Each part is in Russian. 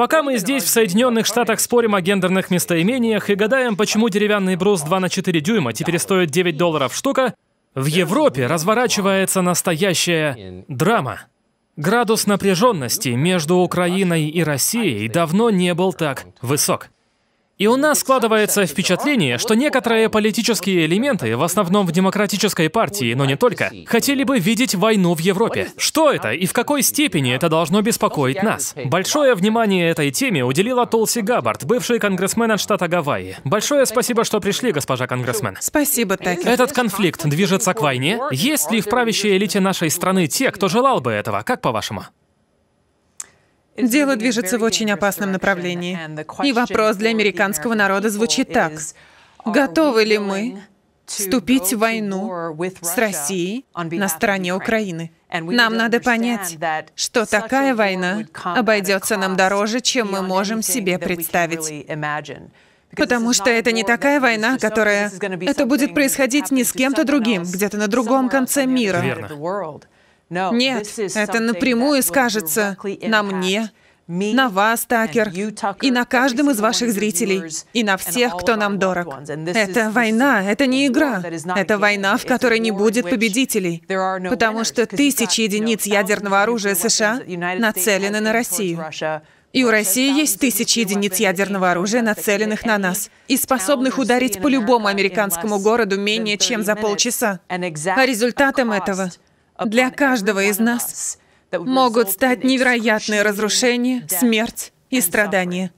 Пока мы здесь, в Соединенных Штатах, спорим о гендерных местоимениях и гадаем, почему деревянный брус 2 на 4 дюйма теперь стоит 9 долларов штука, в Европе разворачивается настоящая драма. Градус напряженности между Украиной и Россией давно не был так высок. И у нас складывается впечатление, что некоторые политические элементы, в основном в демократической партии, но не только, хотели бы видеть войну в Европе. Что это и в какой степени это должно беспокоить нас? Большое внимание этой теме уделила Толси Габбард, бывший конгрессмен от штата Гавайи. Большое спасибо, что пришли, госпожа конгрессмен. Спасибо, Такер. Этот конфликт движется к войне? Есть ли в правящей элите нашей страны те, кто желал бы этого? Как по-вашему? Дело движется в очень опасном направлении. И вопрос для американского народа звучит так. Готовы ли мы вступить в войну с Россией на стороне Украины? Нам надо понять, что такая война обойдется нам дороже, чем мы можем себе представить. Потому что это не такая война, которая... Это будет происходить не с кем-то другим, где-то на другом конце мира. Верно. Нет, это напрямую скажется на мне, на вас, Такер, и на каждом из ваших зрителей, и на всех, кто нам дорог. Это война, это не игра. Это война, в которой не будет победителей, потому что тысячи единиц ядерного оружия США нацелены на Россию. И у России есть тысячи единиц ядерного оружия, нацеленных на нас, и способных ударить по любому американскому городу менее чем за полчаса. А результатом этого для каждого из нас могут стать невероятные разрушения, смерть и страдания.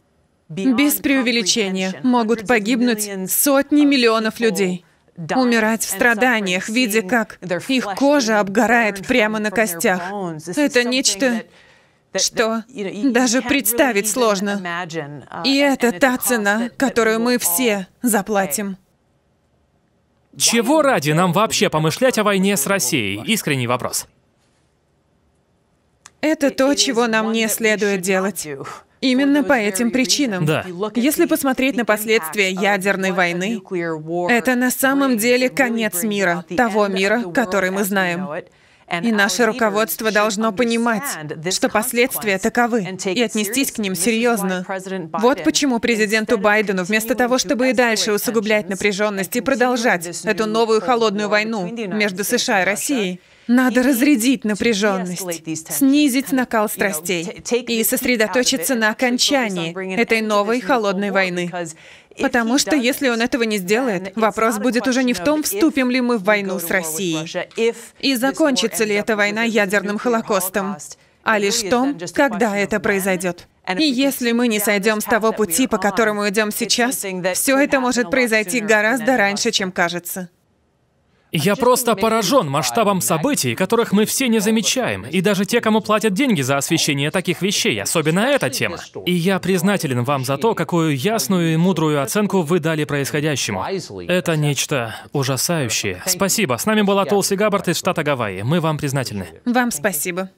Без преувеличения могут погибнуть сотни миллионов людей, умирать в страданиях, видя, как их кожа обгорает прямо на костях. Это нечто, что даже представить сложно. И это та цена, которую мы все заплатим. Чего ради нам вообще помышлять о войне с Россией? Искренний вопрос. Это то, чего нам не следует делать. Именно по этим причинам. Да. Если посмотреть на последствия ядерной войны, это на самом деле конец мира, того мира, который мы знаем. И наше руководство должно понимать, что последствия таковы, и отнестись к ним серьезно. Вот почему президенту Байдену, вместо того, чтобы и дальше усугублять напряженность и продолжать эту новую холодную войну между США и Россией, надо разрядить напряженность, снизить накал страстей и сосредоточиться на окончании этой новой холодной войны. Потому что если он этого не сделает, вопрос будет уже не в том, вступим ли мы в войну с Россией, и закончится ли эта война ядерным холокостом, а лишь в том, когда это произойдет. И если мы не сойдем с того пути, по которому идем сейчас, все это может произойти гораздо раньше, чем кажется. Я просто поражен масштабом событий, которых мы все не замечаем, и даже те, кому платят деньги за освещение таких вещей, особенно эта тема. И я признателен вам за то, какую ясную и мудрую оценку вы дали происходящему. Это нечто ужасающее. Спасибо. С нами была Толси Габбард из штата Гавайи. Мы вам признательны. Вам спасибо.